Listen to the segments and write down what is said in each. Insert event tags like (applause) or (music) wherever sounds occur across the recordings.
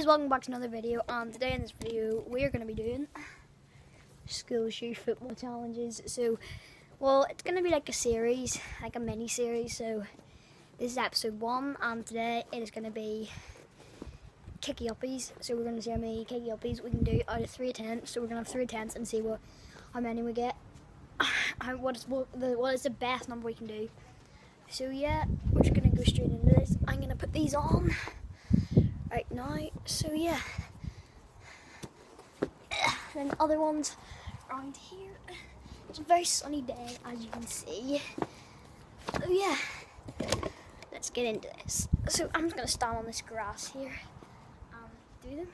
guys, welcome back to another video and today in this video we're going to be doing school shoe football challenges. So, well, it's going to be like a series, like a mini series. So, this is episode one and today it is going to be kicky uppies. So, we're going to see how many kicky uppies we can do out of three attempts. So, we're going to have three attempts and see what how many we get. (sighs) what is what, the, what is the best number we can do. So, yeah, we're just going to go straight into this. I'm going to put these on right now. So yeah. Then other ones around here. It's a very sunny day as you can see. So yeah. Let's get into this. So I'm just gonna stand on this grass here and do them.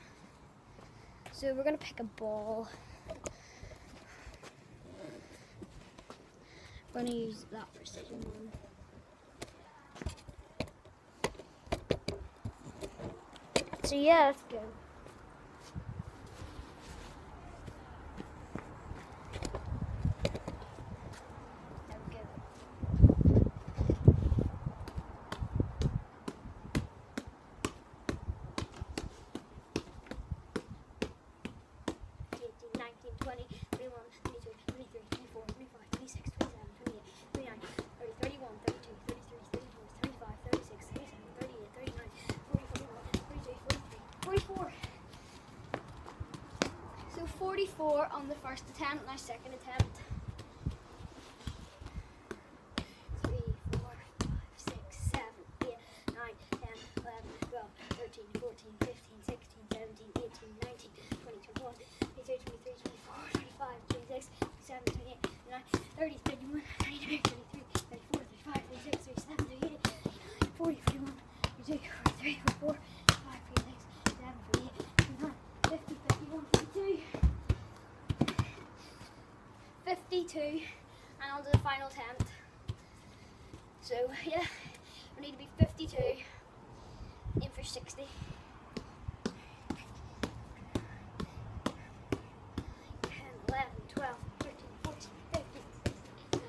So we're gonna pick a ball. We're gonna use that precision one. So yeah, let's go. There we go. 18, 19, 20, 21, 22, 23, 24, 25, 26, 27, 28, 29, 30, 31, 32, 33, 34, 35, 36, 37, 38, 39, 40, 41, 42, 43, 44. So 44 on the first attempt, now second attempt. 3, 4, 5, 6, 7, 8, 9, 10, 11, 12, 13, 14, 15, 16, 17, 18, 19, 20, 21, 22, 23, 24, 25, 26, 27, 28, 29, 30, 31, 32, 33, 34, 35, 36, 37, 38, 40, 41, 42, 43, 44, 45, 46, 47, 48, 49, 50, 51, 52. 52 and on to the final attempt. So yeah, we need to be 52 in for 60. 10, 11, 12, 13, 14, 15, 16,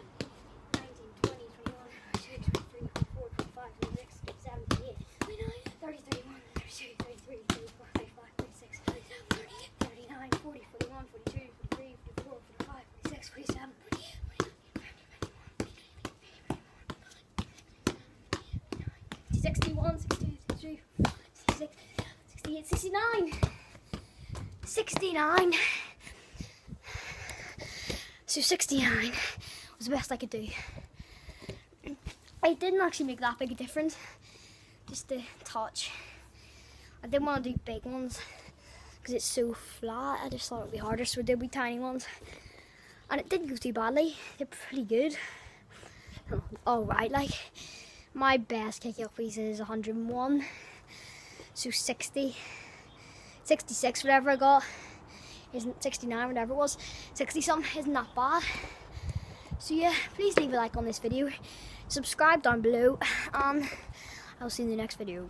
19, 20, 21, 22, 23, 24, 25, 26, 27, 28, 29, 30, 31, 32, 33, 34, 35, 36, 37, 38, 39, 40, 41, 42, 43, 44, 45, 46, 47, 61, 62, 63, 66, 68, 69. 69. So 69 was the best I could do. It didn't actually make that big a difference. Just a touch. I didn't want to do big ones because it's so flat. I just thought it would be harder, so I did be tiny ones. And it didn't go too badly. They're pretty good. Alright, like my best kick uppies is 101. So 60, 66, whatever I got, isn't 69, whatever it was, 60 something isn't that bad. So yeah, please leave a like on this video, subscribe down below, and I'll see you in the next video.